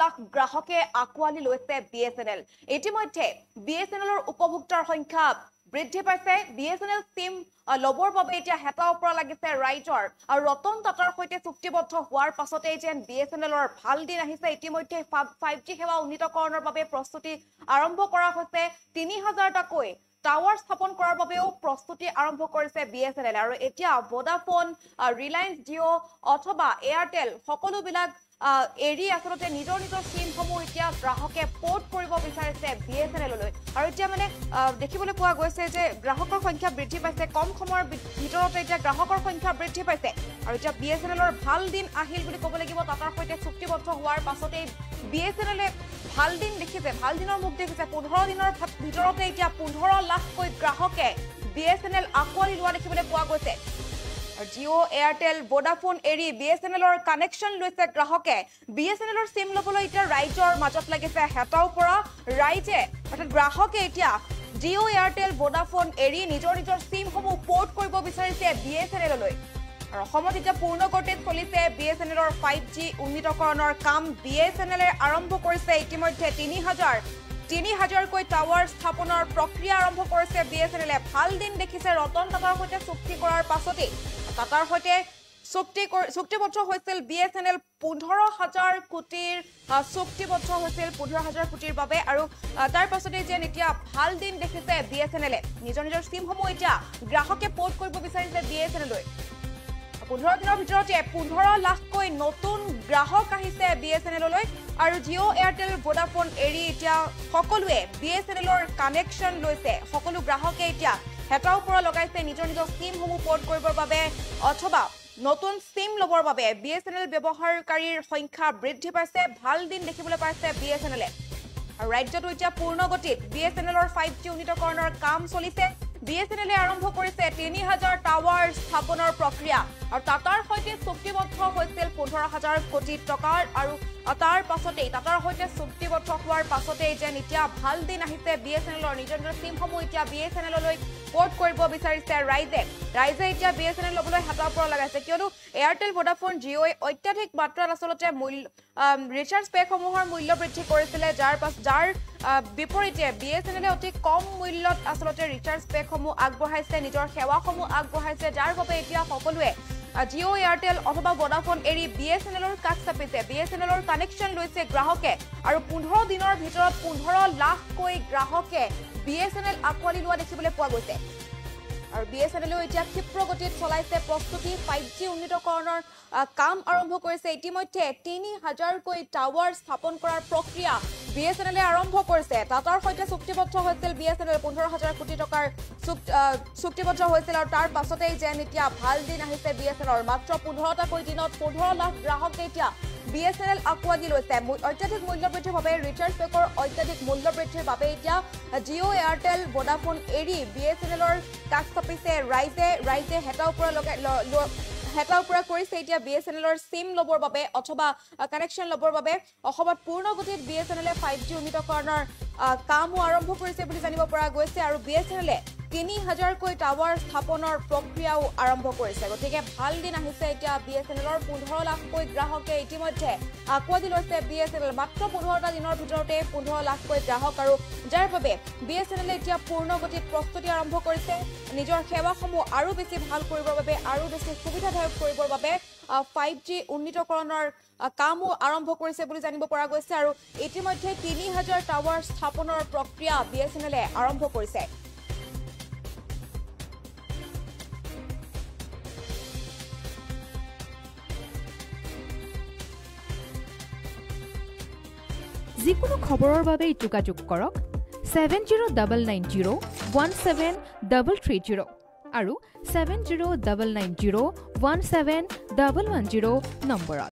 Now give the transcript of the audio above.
লাখ গ্ৰাহকে আঁকোৱালি লৈছে বি এছ এন এল ইতিমধ্যে বি এছ এন এলৰ উপভোক্তাৰ সংখ্যা বৃদ্ধি পাইছে। B S N L SIM ল'বৰ বাবে এতিয়া হেতাও পৰা লাগিছে ৰাইজৰ। আৰু ৰতন টাটাৰ সৈতে চুক্তিবদ্ধ হোৱাৰ পাছতেই যেন বি এছ এন এলৰ ভাল দিন আহিছে। ইতিমধ্যে ফাইভ জি সেৱা উন্নীতকৰণৰ বাবে প্ৰস্তুতি আৰম্ভ কৰা হৈছে। তিনি হাজাৰটাকৈ টাৱাৰ স্থাপন কৰাৰ বাবেও প্ৰস্তুতি আৰম্ভ কৰিছে বি এছ এন এল আৰু এতিয়া ভোডাফোন ৰিলায়েন্স জিঅ' অথবা এয়াৰটেল সকলোবিলাক এৰি আচলতে নিজৰ নিজৰ চিমসমূহ এতিয়া গ্ৰাহকে পৰ্ট কৰিব বিচাৰিছে বি এছ এন এললৈ। আৰু এতিয়া মানে দেখিবলৈ পোৱা গৈছে যে গ্ৰাহকৰ সংখ্যা বৃদ্ধি পাইছে কম সময়ৰ ভিতৰতে এতিয়া গ্ৰাহকৰ সংখ্যা বৃদ্ধি পাইছে। আৰু এতিয়া বি এছ এন এলৰ ভাল দিন আহিল বুলি ক'ব লাগিব টাটাৰ সৈতে চুক্তিবদ্ধ হোৱাৰ পাছতেই বি এছ এন এলে ভাল দিন দেখিছে ভাল দিনৰ মুখ দেখিছে। পোন্ধৰ দিনৰ ভিতৰতে এতিয়া পোন্ধৰ লাখকৈ গ্ৰাহকে বি এছ এন এল আঁকোৱালি লোৱা দেখিবলৈ পোৱা গৈছে। জিঅ' এয়াৰটেল ভোডাফোন এন এলৰ কানেকশ্যন লৈছে গ্ৰাহকে। বি এছ এন এলৰ চিম ল'বলৈ এতিয়া ৰাইজৰ মাজত লাগিছে হেতাও পৰা ৰাইজে অৰ্থাৎ গ্ৰাহকে এতিয়া জিঅ' এয়াৰটেল ভোডাফোন এৰি নিজৰ নিজৰ চিমসমূহ পৰ্ট কৰিব বিচাৰিছে বি এছ এন এললৈ। আৰু অসমত এতিয়া পূৰ্ণ গতিত চলিছে বি এছ এন এলৰ ফাইভ জি উন্নীতকৰণৰ কাম। বি এছ এন এলে আৰম্ভ কৰিছে ইতিমধ্যে তিনি হাজাৰ তিনি হাজাৰকৈ টাৱাৰ স্থাপনৰ প্ৰক্ৰিয়া আৰম্ভ কৰিছে বি এছ এন এলে। ভাল দিন দেখিছে ৰতন টাটাৰ সৈতে চুক্তি কৰাৰ পাছতেই। টাটাৰ সৈতে চুক্তি চুক্তিবদ্ধ হৈছিল বি এছ এন এল পোন্ধৰ হাজাৰ কোটিৰ চুক্তিবদ্ধ হৈছিল পোন্ধৰ হাজাৰ কোটিৰ বাবে আৰু তাৰ পাছতেই যেন এতিয়া ভাল দিন দেখিছে বি এছ এন এলে। নিজৰ নিজৰ চিমসমূহ এতিয়া গ্ৰাহকে পৰ্ট কৰিব বিচাৰিছে বি এছ এন এলৈ পোন্ধৰ দিনৰ ভিতৰতে পোন্ধৰ লাখকৈ নতুন গ্ৰাহক আহিছে বি এছ এন এললৈ আৰু জিঅ' এয়াৰটেল ভোডাফোন এৰি এতিয়া সকলোৱে বি এছ এন এলৰ কানেকশ্যন লৈছে। সকলো গ্ৰাহকে এতিয়া হেতাও পৰা লগাইছে নিজৰ নিজৰ চিমসমূহ পৰ্ট কৰিবৰ বাবে অথবা নতুন চিম ল'বৰ বাবে বি এছ এন এল ব্যৱহাৰকাৰীৰ সংখ্যা বৃদ্ধি পাইছে ভাল দিন দেখিবলৈ পাইছে বি এছ এন এলে আৰু ৰাজ্যতো এতিয়া পূৰ্ণ গতিত বি এছ এন এলৰ ফাইভ জি উন্নীতকৰণৰ কাম চলিছে। বি এছ এন এলে আৰম্ভ কৰিছে তিনি হাজাৰ টাৱাৰ স্থাপনৰ প্ৰক্ৰিয়া আৰু টাটাৰ সৈতে চুক্তিবদ্ধ হৈছিল পোন্ধৰ হাজাৰ কোটি টকাৰ আৰু তাৰ পাছতেই টাটাৰ সৈতে চুক্তিবদ্ধ হোৱাৰ পাছতেই যেন এতিয়া ভাল দিন আহিছে বি এছ এন এলৰ নিজৰ নিজৰ চিমসমূহ এতিয়া বি এছ এন এললৈ পৰ্ট কৰিব বিচাৰিছে ৰাইজে। ৰাইজে এতিয়া বি এছ এন এল ল'বলৈ হাতৰ পৰা লগাইছে। কিয়নো এয়াৰটেল ভোডাফোন জিঅ'ই অত্যাধিক মাত্ৰাত আচলতে মূল্য ৰিচাৰ্জ পেকসমূহৰ মূল্য বৃদ্ধি কৰিছিলে যাৰ পাছ যাৰ বিপৰীতে বি এছ এন এলে অতি কম মূল্যত আচলতে ৰিচাৰ্জ পেকসমূহ আগবঢ়াইছে নিজৰ সেৱাসমূহ আগবঢ়াইছে যাৰ বাবে এতিয়া সকলোৱে জিঅ' এয়াৰটেল অথবা ভোডাফোন এৰি বি এছ এন এলৰ কাষ চাপিছে। বি এছ এন এলৰ কানেকশ্যন লৈছে গ্ৰাহকে আৰু পোন্ধৰ দিনৰ ভিতৰত পোন্ধৰ লাখকৈ গ্ৰাহকে বি এছ এন এল আঁকোৱালি লোৱা দেখিবলৈ পোৱা গৈছে। আৰু বি এছ এন এলেও এতিয়া ক্ষীপ্ৰ গতিত চলাইছে প্ৰস্তুতি ফাইভ জি উন্নীতকৰণৰ কাম আৰম্ভ কৰিছে। ইতিমধ্যে তিনি হাজাৰকৈ টাৱাৰ স্থাপন কৰাৰ প্ৰক্ৰিয়া বি এছ এন এলে আৰম্ভ কৰিছে। টাটাৰ সৈতে চুক্তিবদ্ধ হৈছিল বি এছ এন এল পোন্ধৰ হাজাৰ কোটি টকাৰ চুক্তিবদ্ধ হৈছিল আৰু তাৰ পাছতেই যেন এতিয়া ভাল দিন আহিছে বি এছ এনৰ মাত্ৰ পোন্ধৰটাকৈ দিনত পোন্ধৰ লাখ গ্ৰাহকে এতিয়া বি এছ এন এল আঁকোৱালি লৈছে অত্যাধিক মূল্য বৃদ্ধিৰ বাবে ৰিচাৰ্জ পেকৰ অত্যাধিক মূল্য বৃদ্ধিৰ বাবে এতিয়া জিঅ' এয়াৰটেল ভোডাফোন এৰি বি এছ এন এলৰ কাষ চাপিছে। ৰাইজে ৰাইজে হেতা ওপৰা লগাই হেতা ওপৰা কৰিছে এতিয়া বি এছ এন এলৰ চিম ল'বৰ বাবে অথবা কানেকশ্যন ল'বৰ বাবে অসমত পূৰ্ণ গতিত বি এছ এন এলে ফাইভ জি উন্নীতকৰণৰ কামো আৰম্ভ কৰিছে বুলি জানিব পৰা গৈছে আৰু বি এছ এন এলে তিনি হাজাৰকৈ টাৱাৰ স্থাপনৰ প্ৰক্ৰিয়াও আৰম্ভ কৰিছে। গতিকে ভাল দিন আহিছে এতিয়া বি এছ এন এলৰ পোন্ধৰ লাখকৈ গ্ৰাহকে ইতিমধ্যে আঁকোৱালি লৈছে বি এছ এন এল মাত্ৰ পোন্ধৰটা দিনৰ ভিতৰতে পোন্ধৰ লাখকৈ গ্ৰাহক আৰু যাৰ বাবে বি এছ এন এলে এতিয়া পূৰ্ণ গতিত প্ৰস্তুতি আৰম্ভ কৰিছে। নিজৰ সেৱাসমূহ আৰু বেছি ভাল কৰিবৰ বাবে আৰু বেছি সুবিধাদায়ক কৰিবৰ বাবে ফাইভ জি উন্নীতকৰণৰ কামো আৰম্ভ কৰিছে বুলি জানিব পৰা গৈছে আৰু ইতিমধ্যে তিনি হাজাৰ টাৱাৰ স্থাপনৰ প্ৰক্ৰিয়া বি এছ এন এলে আৰম্ভ কৰিছে। যিকোনো খবৰৰ বাবে যোগাযোগ কৰক seven zero' double nine zero' one seven double three zero' আৰু seven zero' double nine zero' one seven double one zero' নম্বৰত।